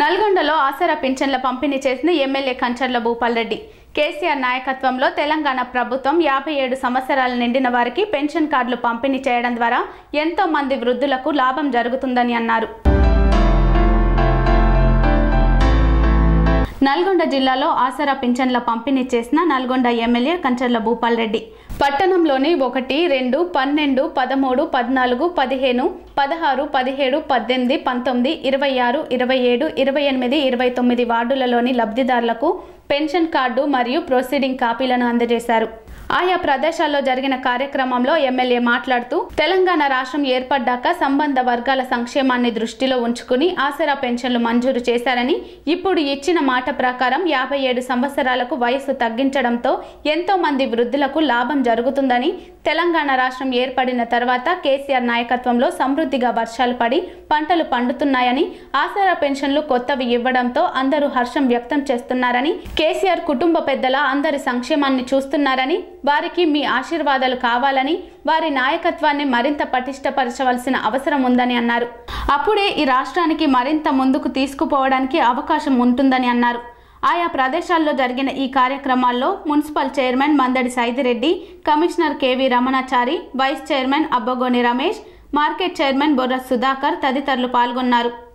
నల్గొండలో ఆసరా పింఛన్ల పంపిణీ చేసిన ఎమ్మెల్యే కంచర్ల భూపాల్ రెడ్డి కేసీఆర్ నాయకత్వంలో తెలంగాణ ప్రభుత్వం యాభై ఏడు సంవత్సరాలు నిండిన వారికి పెన్షన్ కార్డులు పంపిణీ చేయడం ద్వారా ఎంతో మంది వృద్ధులకు లాభం జరుగుతుందని అన్నారు. నల్గొండ జిల్లాలో ఆసరా పింఛన్ల పంపిణీ చేసిన నల్గొండ ఎమ్మెల్యే కంచర్ల భూపాల్ రెడ్డి పట్టణంలోని ఒకటి రెండు పన్నెండు పదమూడు పద్నాలుగు పదిహేను పదహారు పదిహేడు పద్దెనిమిది పంతొమ్మిది ఇరవై ఆరు ఇరవై ఏడు ఇరవై ఎనిమిది ఇరవై తొమ్మిది వార్డులలోని లబ్ధిదారులకు పెన్షన్ కార్డు మరియు ప్రొసీడింగ్ కాపీలను అందజేశారు. ఆయా ప్రదేశాల్లో జరిగిన కార్యక్రమంలో ఎమ్మెల్యే మాట్లాడుతూ తెలంగాణ రాష్ట్రం ఏర్పడ్డాక సంబంధ వర్గాల సంక్షేమాన్ని దృష్టిలో ఉంచుకుని ఆసరా పెన్షన్లు మంజూరు చేశారని ఇప్పుడు ఇచ్చిన మాట ప్రకారం యాభై ఏడు సంవత్సరాలకు వయస్సు తగ్గించడంతో ఎంతో మంది వృద్ధులకు లాభం జరుగుతుందని తెలంగాణ రాష్ట్రం ఏర్పడిన తర్వాత కేసీఆర్ నాయకత్వంలో సమృద్ధిగా వర్షాలు పడి పంటలు పండుతున్నాయని ఆసరా పెన్షన్లు కొత్తవి ఇవ్వడంతో అందరూ హర్షం వ్యక్తం చేస్తున్నారని కేసీఆర్ కుటుంబ పెద్దల అందరి సంక్షేమాన్ని చూస్తున్నారని వారికి మీ ఆశీర్వాదాలు కావాలని వారి నాయకత్వాన్ని మరింత పటిష్టపరచవలసిన అవసరం ఉందని అన్నారు. అప్పుడే ఈ రాష్ట్రానికి మరింత ముందుకు తీసుకుపోవడానికి అవకాశం ఉంటుందని అన్నారు. ఆయా ప్రదేశాల్లో జరిగిన ఈ కార్యక్రమాల్లో municipal chairman Mandadi Saidireddy commissioner KV Ramanachari vice chairman Abbagoni Ramesh market chairman Borra Sudhakar తదితరులు పాల్గొన్నారు.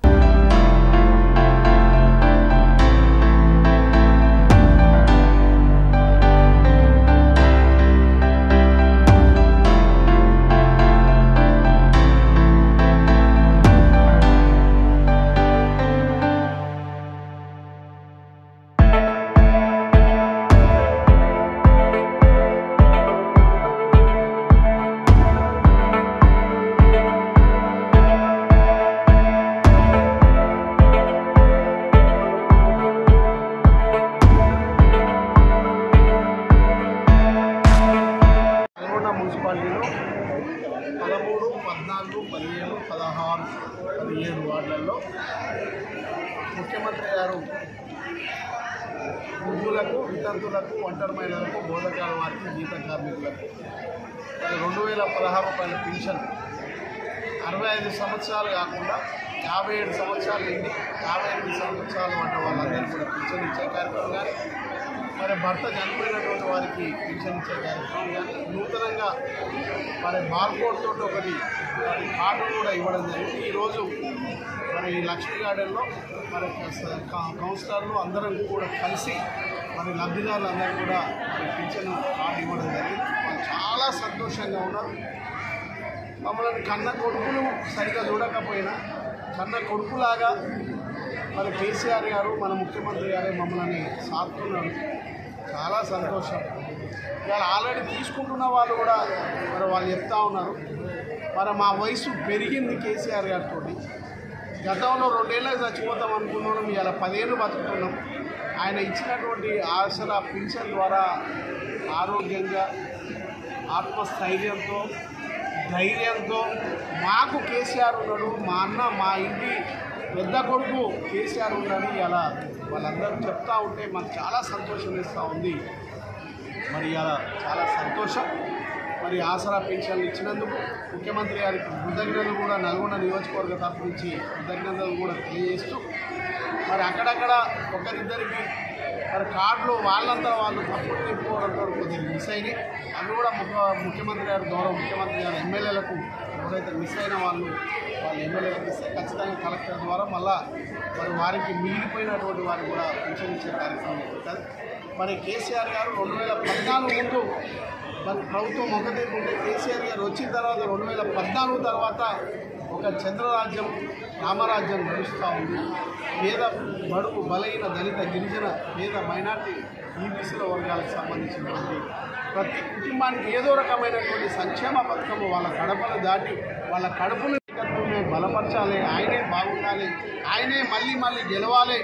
పదమూడు పద్నాలుగు పదిహేను పదహారు పదిహేడు వార్డులలో ముఖ్యమంత్రి గారు వృద్ధులకు వితంతులకు ఒంటరి మహిళలకు బోధకాల వారికి జీత కార్మికులకు రెండు వేల పదహారు రూపాయల పెన్షన్ అరవై ఐదు సంవత్సరాలు కాకుండా యాభై ఏడు సంవత్సరాలు ఎన్ని? యాభై ఎనిమిది సంవత్సరాలు వంట వాళ్ళందరూ కూడా పెన్షన్ ఇచ్చే కార్యక్రమం కానీ మరి భర్త చనిపోయినటువంటి వారికి పెన్షన్ ఇచ్చే కార్యక్రమం కానీ నూతనంగా మరి బార్కోడ్ తోటి ఒకటి కార్డు కూడా ఇవ్వడం జరిగింది. ఈరోజు మరి ఈ లక్ష్మీ గార్డెన్లో మరి కౌన్సిలర్లు అందరం కూడా కలిసి మరి లబ్ధిదారులు అందరూ కూడా మరి పెన్షన్ కార్డు ఇవ్వడం జరిగింది. చాలా సంతోషంగా ఉన్నారు. మమ్మల్ని కన్న కొడుకులు సరిగా చూడకపోయినా కన్న కొడుకులాగా మరి కేసీఆర్ గారు మన ముఖ్యమంత్రి గారే మమ్మల్ని సాకుతున్నారు చాలా సంతోషం. ఇవాళ ఆల్రెడీ తీసుకుంటున్న వాళ్ళు కూడా మరి వాళ్ళు చెప్తా ఉన్నారు. మరి మా వయసు పెరిగింది కేసీఆర్ గారితో గతంలో రెండేళ్ళకి చచ్చిపోతాం అనుకున్నాం ఇవాళ పదేళ్ళు బతుకుతున్నాం. ఆయన ఇచ్చినటువంటి ఆశల పింఛన్ ద్వారా ఆరోగ్యంగా ఆత్మస్థైర్యంతో ధైర్యంతో మాకు కేసీఆర్ ఉన్నాడు మా అన్న మా ఇంటి పెద్ద కొడుకు కేసీఆర్ ఉన్నాడు అలా వాళ్ళందరూ చెప్తా ఉంటే మాకు చాలా సంతోషం ఇస్తూ ఉంది. మరి అలా చాలా సంతోషం. మరి ఆసరా పెన్షన్లు ఇచ్చినందుకు ముఖ్యమంత్రి గారికి కృతజ్ఞతలు కూడా నల్గొండ నియోజకవర్గ తరఫు నుంచి కృతజ్ఞతలు కూడా తెలియజేస్తూ మరి అక్కడక్కడ ఒకరిద్దరికి మరి కార్డులు వాళ్ళంతా వాళ్ళు తప్పులు నింపుకోవడంతో కొద్దిగా మిస్ అయినాయి. అవి కూడా ముఖ్యమంత్రి గారు గౌరవ ముఖ్యమంత్రి గారు ఎమ్మెల్యేలకు ఎవరైతే మిస్ అయిన వాళ్ళు వాళ్ళు ఎమ్మెల్యే ఇస్తే ఖచ్చితంగా కలెక్టర్ ద్వారా మళ్ళా మరి వారికి మిగిలిపోయినటువంటి వారికి కూడా పెన్షన్ ఇచ్చే కార్యక్రమం ఉంటుంది మరి కేసీఆర్ గారు రెండు వేల పద్నాలుగు ముందు మరి ప్రభుత్వం ఒకటే ఉంటే కేసీఆర్ గారు వచ్చిన తర్వాత రెండు వేల పద్నాలుగు తర్వాత ఒక చంద్రరాజ్యం రామరాజ్యం నడుస్తూ ఉంది. పేద బడుగు బలైన దళిత గిరిజన పేద మైనార్టీ ఈబీసీల వర్గాలకు సంబంధించినటువంటి ప్రతి కుటుంబానికి ఏదో రకమైనటువంటి సంక్షేమ పథకము వాళ్ళ కడపలు దాటి వాళ్ళ కడపలు నాయకత్వమే బలపరచాలి. ఆయనే బాగుండాలి. ఆయనే మళ్ళీ మళ్ళీ గెలవాలి.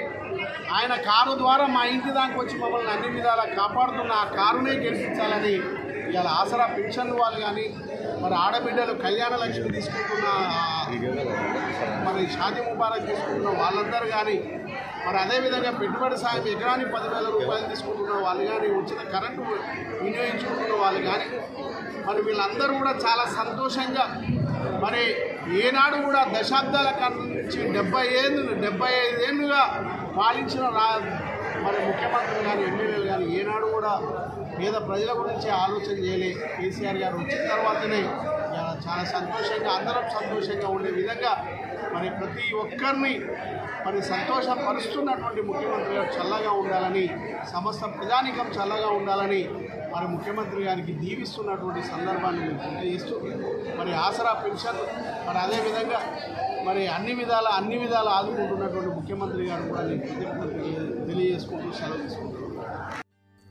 ఆయన కారు ద్వారా మా ఇంటి దానికి వచ్చి మమ్మల్ని అన్ని విధాలా కాపాడుతున్న ఆ కారునే గెలిపించాలని ఇవాళ ఆసరా పెన్షన్ వాళ్ళు కానీ మరి ఆడబిడ్డలు కళ్యాణ లక్ష్మి తీసుకుంటున్న మరి షాది ముబారక్ తీసుకుంటున్న వాళ్ళందరూ కానీ మరి అదేవిధంగా పెట్టుబడి సాయం ఎకరానికి పదివేల రూపాయలు తీసుకుంటున్న వాళ్ళు కానీ ఉచిత కరెంటు వినియోగించుకుంటున్న వాళ్ళు కానీ మరి వీళ్ళందరూ కూడా చాలా సంతోషంగా మరి ఏనాడు కూడా దశాబ్దాల కాలం నుంచి డెబ్బై ఏళ్ళు డెబ్బై ఐదేళ్ళుగా పాలించిన రా మరి ముఖ్యమంత్రులు కానీ ఎమ్మెల్యేలు కానీ ఏనాడు కూడా పేద ప్రజల గురించి ఆలోచన చేయలే. కేసీఆర్ గారు వచ్చిన తర్వాతనే చాలా సంతోషంగా అందరం సంతోషంగా ఉండే విధంగా మరి ప్రతి ఒక్కరిని మరి సంతోషపరుస్తున్నటువంటి ముఖ్యమంత్రి గారు చల్లగా ఉండాలని సమస్త ప్రజానికం చల్లగా ఉండాలని మరి ముఖ్యమంత్రి గారికి దీవిస్తున్నటువంటి సందర్భాన్ని మేము గుర్తు చేస్తూ మరి ఆసరా పెన్షన్ మరి అదేవిధంగా మరి అన్ని విధాల అన్ని విధాలు ఆదుకుంటున్నటువంటి ముఖ్యమంత్రి గారు కూడా నేను తెలియజేసుకుంటూ సెలవు తీసుకుంటున్నాను.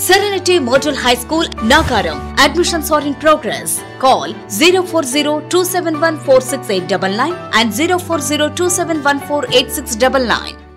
Serenity Model High School, Nagaram. Admissions are in progress. Call 040 and 040 2714869.